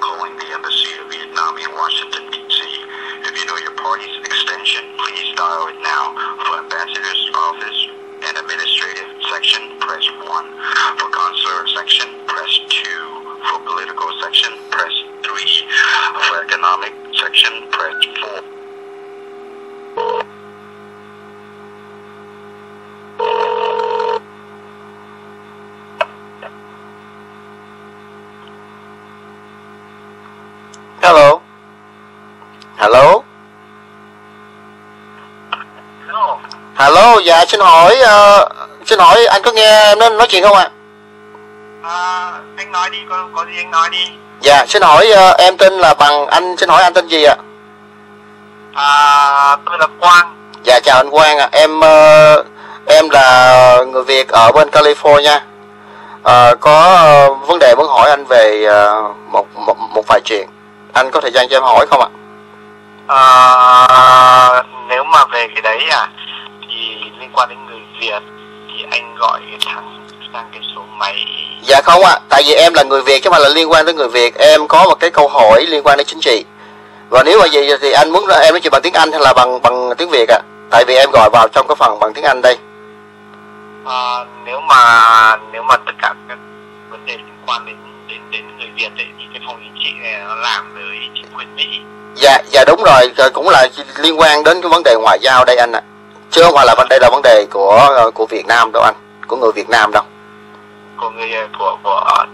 calling the Embassy of Vietnam in Washington, D.C. If you know your party's extension, please dial it now. For Ambassador's Office and Administrative Section, press 1. For Consular Section, press 2. For Political Section, press 3. For Economic Section, press Hello. Hello. Dạ xin hỏi ờ, xin hỏi anh có nghe em nói, chuyện không ạ? À, anh nói đi, có, có gì anh nói đi. Dạ, xin hỏi ờ, em tên là bằng anh xin hỏi anh tên gì ạ? À, tôi là Quang. Dạ chào anh Quang ạ. Em ờ, em là người Việt ở bên California. Ờ, có ờ, vấn đề muốn hỏi anh về ờ, một, một một vài chuyện. Anh có thời gian cho em hỏi không ạ? À, nếu mà về cái đấy à, thì liên quan đến người Việt thì anh gọi thẳng sang cái số máy. Dạ không ạ, tại vì em là người Việt chứ mà là liên quan tới người Việt. Em có một cái câu hỏi liên quan đến chính trị. Và nếu mà vậy thì anh muốn em nói chuyện bằng tiếng Anh hay là bằng bằng tiếng Việt ạ? Tại vì em gọi vào trong cái phần bằng tiếng Anh đây. À, nếu mà nếu mà tất cả các vấn đề liên quan đến đến đến người Việt ấy, thì cái phòng chính trị này nó làm chính quyền Mỹ. Dạ, dạ đúng rồi, ờ, cũng là liên quan đến cái vấn đề ngoại giao đây anh ạ. Chứ không phải là vấn đây là vấn đề của ờ, của Việt Nam đâu anh, của người Việt Nam đâu. của người của của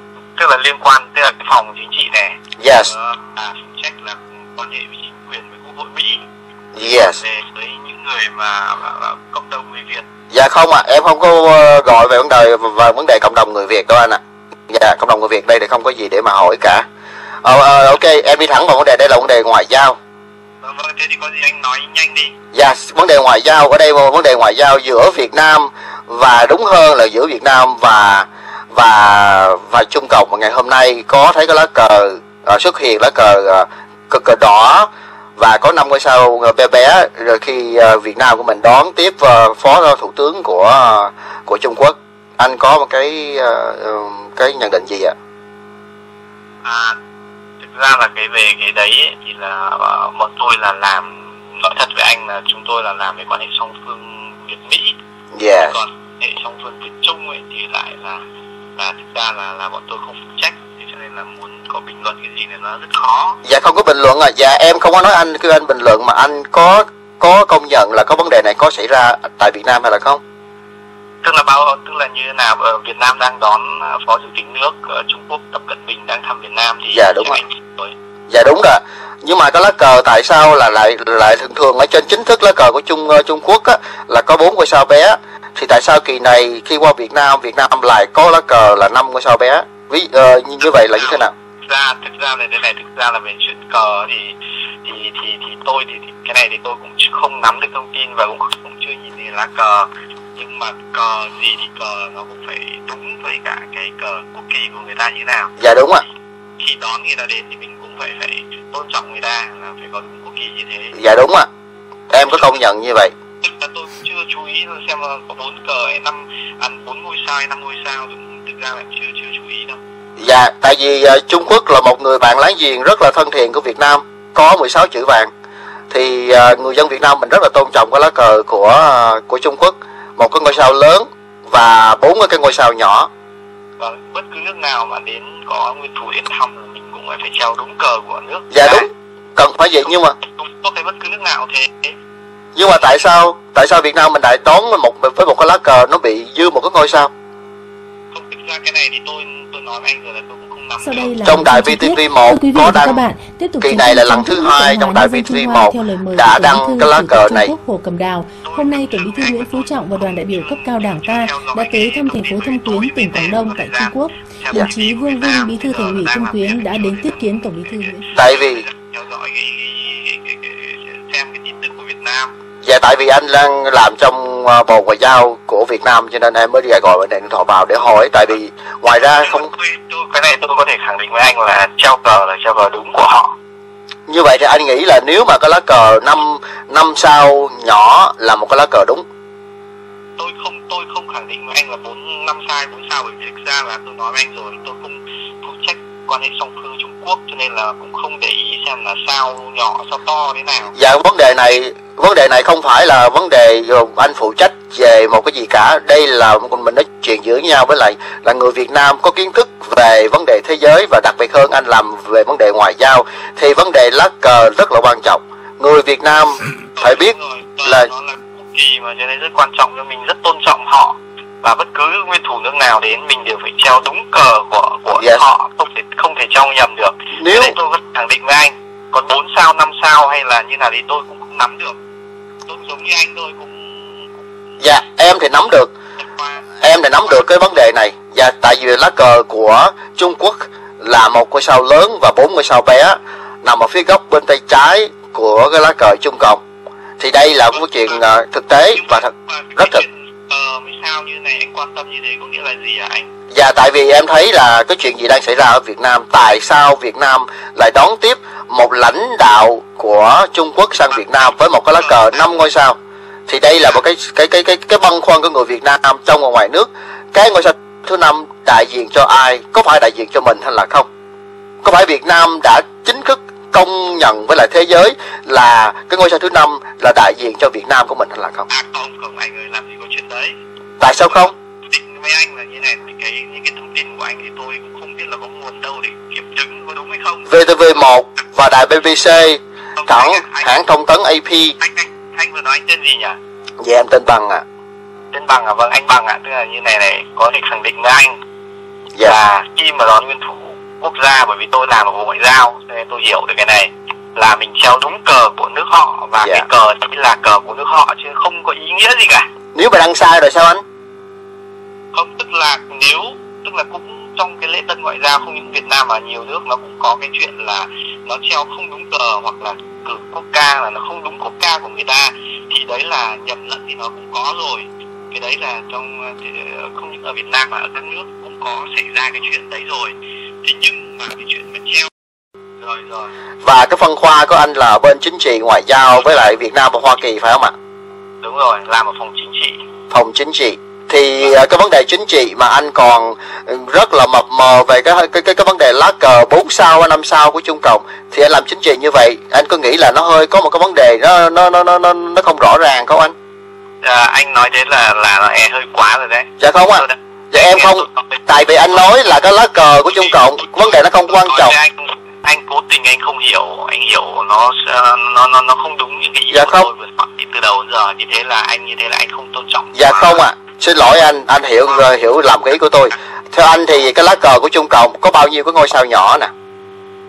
tức là liên quan tức là cái phòng chính trị này Yes, ờ, là phụ trách là quan hệ với chính quyền với quốc hội Mỹ yes. về với những người mà, mà, mà cộng đồng người Việt Dạ không ạ, em không có ờ, gọi về vấn đề về vấn đề cộng đồng người Việt đâu anh ạ. Dạ, cộng đồng người Việt đây thì không có gì để mà hỏi cả. Ờ, ờ, ok, em đi thẳng vào vấn đề đây là vấn đề ngoại giao. vâng vâng thế thì có gì anh nói nhanh đi Dạ, vấn đề ngoại giao ở đây là vấn đề ngoại giao giữa Việt Nam và đúng hơn là giữa Việt Nam và và và Trung Cộng ngày hôm nay có thấy cái lá cờ ờ, xuất hiện lá cờ ờ, cờ, cờ đỏ và có năm ngôi sao bé bé rồi khi ờ, Việt Nam của mình đón tiếp ờ, phó thủ tướng của ờ, của Trung Quốc anh có một cái ờ, cái nhận định gì ạ? à thực ra là cái về cái đấy ấy, thì là ờ, bọn tôi là làm nói thật với anh là chúng tôi là làm về quan hệ song phương Việt Mỹ Yes. còn hệ song phương Việt Trung ấy thì lại là là thực ra là là bọn tôi không phụ trách thế cho nên là muốn có bình luận cái gì thì nó rất khó Dạ không có bình luận à. Dạ em không có nói anh kêu anh bình luận mà anh có có công nhận là có vấn đề này có xảy ra tại Việt Nam hay là không? tức là bao tức là như thế nào ở Việt Nam đang đón à, phó chủ tịch nước ở Trung Quốc Tập Cận Bình đang thăm Việt Nam thì Dạ, đúng rồi. anh Dạ đúng rồi. Nhưng mà cái lá cờ tại sao là lại lại thường thường ở trên chính thức lá cờ của Trung ờ, Trung Quốc á là có bốn ngôi sao bé thì tại sao kỳ này khi qua Việt Nam Việt Nam lại có lá cờ là năm ngôi sao bé? Ví ờ, như, vậy là như thế nào? thực ra thực ra là thế này thực ra là về chuyện cờ thì thì thì thì tôi thì, thì cái này thì tôi cũng không nắm được thông tin và cũng cũng chưa nhìn thấy lá cờ nhưng mà cờ gì thì cờ nó cũng phải đúng với cả cái cờ quốc kỳ của người ta như thế nào Dạ đúng ạ. Khi đón người ta đến thì mình cũng phải phải tôn trọng người ta là phải có đúng quốc kỳ như thế Dạ đúng ạ. Em có công nhận như vậy. là tôi chưa chú ý xem là có bốn cờ hay năm ăn bốn ngôi sao hay năm ngôi sao thực ra là chưa chưa chú ý đâu Dạ, tại vì ờ, Trung Quốc là một người bạn láng giềng rất là thân thiện của Việt Nam, có 16 chữ vàng. Thì ờ, người dân Việt Nam mình rất là tôn trọng cái lá cờ của ờ, của Trung Quốc, một cái ngôi sao lớn và bốn cái ngôi sao nhỏ. Và bất cứ nước nào mà đến có nguyên thủ đến thăm mình cũng phải treo đúng cờ của nước Dạ đúng, cần phải vậy nhưng mà không có cái bất cứ nước nào thế. nhưng mà tại sao tại sao Việt Nam mình lại đón một với một cái lá cờ nó bị dư một cái ngôi sao? Ra cái này thì tôi tôi nói với anh rồi là tôi cũng không nắm Sau đây là Trong đài thông tin chi tiết. VTV1 Thưa quý vị có và các đăng- bạn, tiếp tục kỳ này là lần thứ hai trong đài Nhân dân Trung VTV1 Hoa theo lời mời đã của đăng Tổng bí cái lá thư cờ Chủ tịch này. Trung Quốc Hồ Cầm Đào. Hôm nay Tổng Bí thư Nguyễn Phú Trọng và đoàn đại biểu cấp cao Đảng ta đã tới thăm thành phố Thâm Quyến, tỉnh Quảng Đông tại Trung Quốc. Đồng chí Vương Vinh, Bí thư Thành ủy Thâm Quyến đã đến tiếp kiến Tổng Bí thư Nguyễn. Phú Tại vì dạ tại vì anh đang làm trong ờ, bộ ngoại giao của Việt Nam cho nên em mới gọi bên điện thoại vào để hỏi. Tại vì ngoài ra không tôi, tôi, cái này tôi có thể khẳng định với anh là treo cờ là treo cờ đúng của họ. Như vậy thì anh nghĩ là nếu mà cái lá cờ năm năm sao nhỏ là một cái lá cờ đúng? Tôi không tôi không khẳng định với anh là bốn năm sai bốn sao bởi vì thực ra là tôi nói với anh rồi tôi không phụ trách quan hệ song phương Trung Quốc cho nên là cũng không để ý xem là sao nhỏ sao to thế nào. Dạ vấn đề này vấn đề này không phải là vấn đề anh phụ trách về một cái gì cả. Đây là mình nói chuyện giữa nhau với lại là người Việt Nam có kiến thức về vấn đề thế giới và đặc biệt hơn anh làm về vấn đề ngoại giao. Thì vấn đề lá cờ rất là quan trọng. Người Việt Nam phải biết là kỳ mà cho nên rất quan trọng cho mình rất tôn trọng họ. Và bất cứ nguyên thủ nước nào đến mình đều phải treo đúng cờ của của yes. họ không thể không thể treo nhầm được. Nếu tôi có khẳng định với anh còn 4 sao 5 sao hay là như nào thì tôi cũng không nắm được tôi giống như anh tôi cũng dạ em thì nắm được. em thì nắm được cái vấn đề này. Và tại vì lá cờ của Trung Quốc là một ngôi sao lớn và bốn ngôi sao bé nằm ở phía góc bên tay trái của cái lá cờ Trung Cộng. Thì đây là một chuyện uh, thực tế và thật rất thực ờ mấy sao như này anh quan tâm như thế có nghĩa là gì hả anh? Dạ tại vì em thấy là cái chuyện gì đang xảy ra ở Việt Nam tại sao Việt Nam lại đón tiếp một lãnh đạo của Trung Quốc sang Việt Nam với một cái lá cờ năm ngôi sao? Thì đây là một cái cái cái cái cái băn khoăn của người Việt Nam trong và ngoài nước. Cái ngôi sao thứ năm đại diện cho ai? Có phải đại diện cho mình hay là không? Có phải Việt Nam đã chính thức công nhận với lại thế giới là cái ngôi sao thứ năm là đại diện cho Việt Nam của mình hay là không? À không, không anh ơi làm đấy. Tại sao không? Định với anh là như này, cái những cái thông tin của anh thì tôi cũng không biết là có nguồn đâu để kiểm chứng có đúng hay không. VTV1 và đài BBC, thẳng hãng thông tấn AP. Anh anh anh vừa nói anh tên gì nhỉ? Dạ em tên Bằng ạ. À. Tên Bằng à? Vâng anh Bằng ạ, à. tức là như này này có thể khẳng định với anh dạ. là khi mà đón nguyên thủ quốc gia bởi vì tôi làm ở bộ ngoại giao nên tôi hiểu được cái này là mình treo đúng cờ của nước họ và yeah. cái dạ. cờ chính là cờ của nước họ chứ không có ý nghĩa gì cả nếu mà đăng sai rồi sao anh không tức là nếu tức là cũng trong cái lễ tân ngoại giao không những Việt Nam mà nhiều nước nó cũng có cái chuyện là nó treo không đúng cờ hoặc là cử quốc ca là nó không đúng quốc ca của người ta thì đấy là nhầm lẫn thì nó cũng có rồi cái đấy là trong không những ở Việt Nam mà ở các nước cũng có xảy ra cái chuyện đấy rồi thế nhưng mà cái chuyện mà treo và cái phân khoa của anh là bên chính trị ngoại giao với lại Việt Nam và Hoa Kỳ phải không ạ đúng rồi làm ở phòng chính trị phòng chính trị thì vâng. cái vấn đề chính trị mà anh còn rất là mập mờ về cái cái cái, cái vấn đề lá cờ 4 sao hay 5 sao của Trung Cộng thì anh làm chính trị như vậy anh có nghĩ là nó hơi có một cái vấn đề nó nó nó nó nó không rõ ràng không anh? À, anh nói thế là là, là hơi quá rồi đấy. Dạ không ạ. À. Dạ em không tại vì anh nói là cái lá cờ của Trung Cộng vấn đề nó không quan trọng. Anh, cố tình anh không hiểu, anh hiểu nó nó nó nó không đúng những cái ý dạ của không. tôi vừa từ đầu đến giờ như thế là anh như thế là anh không tôn trọng. Dạ không ạ. À. Xin lỗi anh, anh hiểu rồi hiểu làm cái ý của tôi. Theo anh thì cái lá cờ của Trung Cộng có bao nhiêu cái ngôi sao nhỏ nè?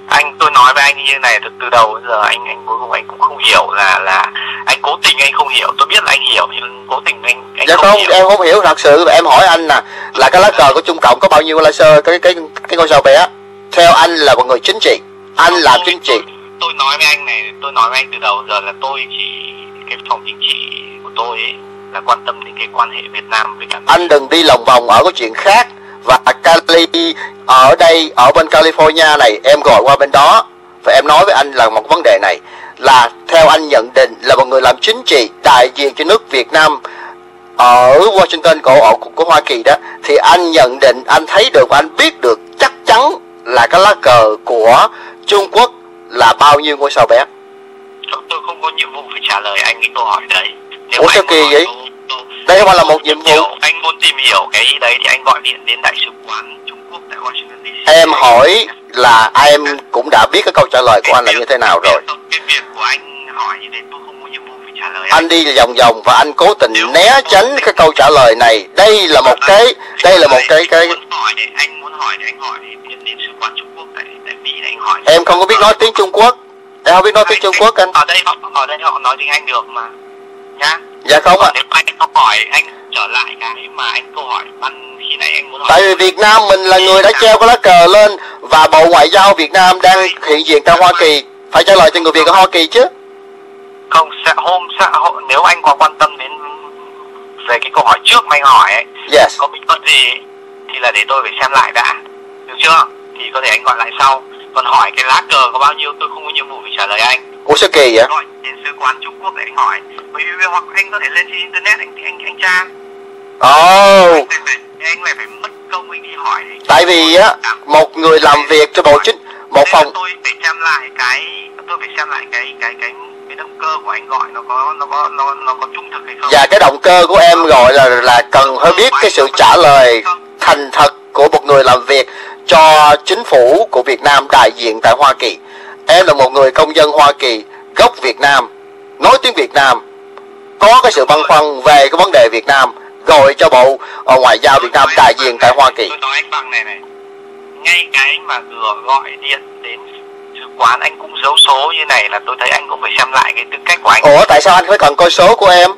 anh tôi nói với anh như này từ từ đầu đến giờ anh anh cuối cùng anh cũng không hiểu là là anh cố tình anh không hiểu tôi biết là anh hiểu nhưng cố tình anh anh dạ không, không hiểu. em không hiểu thật sự em hỏi anh nè là cái lá cờ của trung cộng có bao nhiêu laser cái cái cái ngôi sao bé theo anh là một người chính trị. Anh không, làm tôi, chính trị. Tôi, tôi nói với anh này tôi nói với anh từ đầu giờ là tôi chỉ cái phòng chính trị của tôi ấy là quan tâm đến cái quan hệ Việt Nam với cả anh đừng đi lòng vòng ở cái chuyện khác. Và Cali ở đây ở bên California này em gọi qua bên đó. Và em nói với anh là một vấn đề này là theo anh nhận định là một người làm chính trị đại diện cho nước Việt Nam ở Washington của, ở, của Hoa Kỳ đó thì anh nhận định anh thấy được anh biết được chắc chắn là cái lá cờ của Trung Quốc là bao nhiêu ngôi sao bé? Tôi không có nhiệm vụ phải trả lời anh cái câu hỏi đấy. Nếu Ủa sao kỳ vậy? tôi, tôi, đây không phải là một nhiệm vụ. anh muốn tìm hiểu cái đấy thì anh gọi điện đến đại sứ quán Trung Quốc tại Washington DC em hỏi là em cũng đã biết cái câu trả lời của anh là như thế nào rồi. cái việc của anh hỏi như thế tôi không có nhiệm vụ phải trả lời anh đi vòng vòng và anh cố tình né tránh cái câu trả lời này. Đây là một cái đây là một cái cái anh hỏi thì anh hỏi thì đến sứ quán Trung Quốc tại tại Mỹ anh hỏi. Em không có biết nói tiếng Trung Quốc. Em không biết nói tiếng Trung Quốc anh. ở đây họ ở đây họ nói tiếng Anh được mà. Nhá dạ không ạ. Nếu anh không hỏi anh trở lại cái mà anh câu hỏi ban khi nãy anh muốn hỏi tại vì Việt Nam mình là người đã treo cái lá cờ lên và Bộ Ngoại giao Việt Nam đang hiện diện tại Hoa Kỳ. Phải trả lời cho người Việt ở Hoa Kỳ chứ. Không sẽ hôm sẽ nếu anh có quan tâm đến về cái câu hỏi trước mà anh hỏi ấy yes. có bình luận gì thì là để tôi phải xem lại đã. Được chưa? Thì có thể anh gọi lại sau. Còn hỏi cái lá cờ có bao nhiêu tôi không có nhiệm vụ phải trả lời anh. Ủa sao kỳ vậy? Gọi đến sứ quán Trung Quốc để anh hỏi. Bởi vì hoặc anh có thể lên trên internet anh anh anh tra. Ồ. Oh. anh, lại phải mất công anh đi hỏi Tại vì á một người làm việc cho bộ chính một phòng tôi phải xem lại cái tôi phải xem lại cái cái cái cái động cơ của anh gọi nó có nó có nó nó có trung thực hay không. Và cái động cơ của em gọi là là cần phải biết cái sự trả lời thành thật của một người làm việc cho chính phủ của Việt Nam đại diện tại Hoa Kỳ. Em là một người công dân Hoa Kỳ gốc Việt Nam, nói tiếng Việt Nam, có cái sự băn khoăn về cái vấn đề Việt Nam, gọi cho Bộ Ngoại giao Việt Nam đại diện tại Hoa Kỳ. tôi nói anh bằng này này ngay cái mà vừa gọi điện đến sứ quán anh cũng giấu số như này là tôi thấy anh cũng phải xem lại cái tư cách của anh Ủa tại sao anh phải cần coi số của em?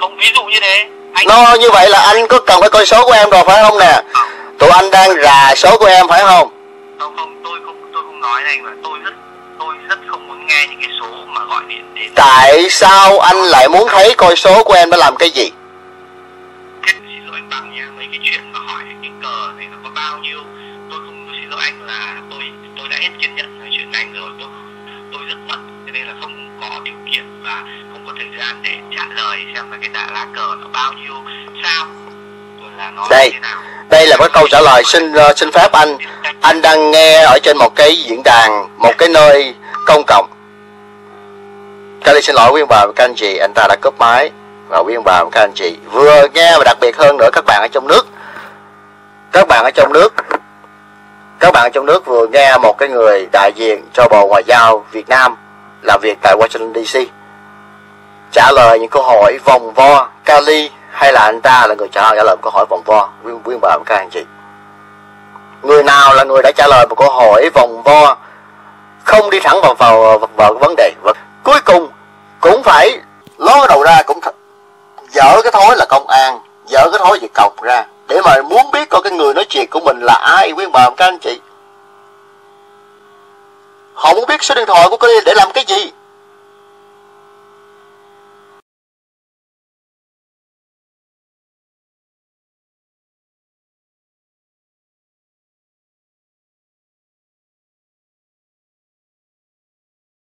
không ví dụ như thế anh Nó như vậy là anh có cần phải coi số của em rồi phải không nè? Tụi anh đang rà số của em phải không? không, không tôi không tôi không nói này mà tôi rất tôi rất không muốn nghe những cái số mà gọi điện đến Tại sao anh lại muốn thấy coi số của em để làm cái gì? Lời xem là cái đại lá cờ nó bao nhiêu sao? Rồi là nó Đây. Đây là cái câu trả lời xin ờ, xin phép anh. Anh đang nghe ở trên một cái diễn đàn một cái nơi công cộng. Kelly xin lỗi quý ông bà và các anh chị anh ta đã cướp máy. Và quý ông bà và các anh chị vừa nghe và đặc biệt hơn nữa các bạn ở trong nước. Các bạn ở trong nước các bạn ở trong nước vừa nghe một cái người đại diện cho Bộ Ngoại giao Việt Nam làm việc tại Washington DC trả lời những câu hỏi vòng vo Kali hay là anh ta là người trả lời trả lời câu hỏi vòng vo. Nguyên nguyên ông các anh chị. Người nào là người đã trả lời một câu hỏi vòng vo? Không đi thẳng vào vào vào, vào cái vấn đề. Và cuối cùng cũng phải ló đầu ra cũng dở cái thói là công an dở cái thói gì cọc ra để mà muốn biết coi cái người nói chuyện của mình là ai quyên ông bà các anh chị. Họ muốn biết số điện thoại của cái để làm cái gì?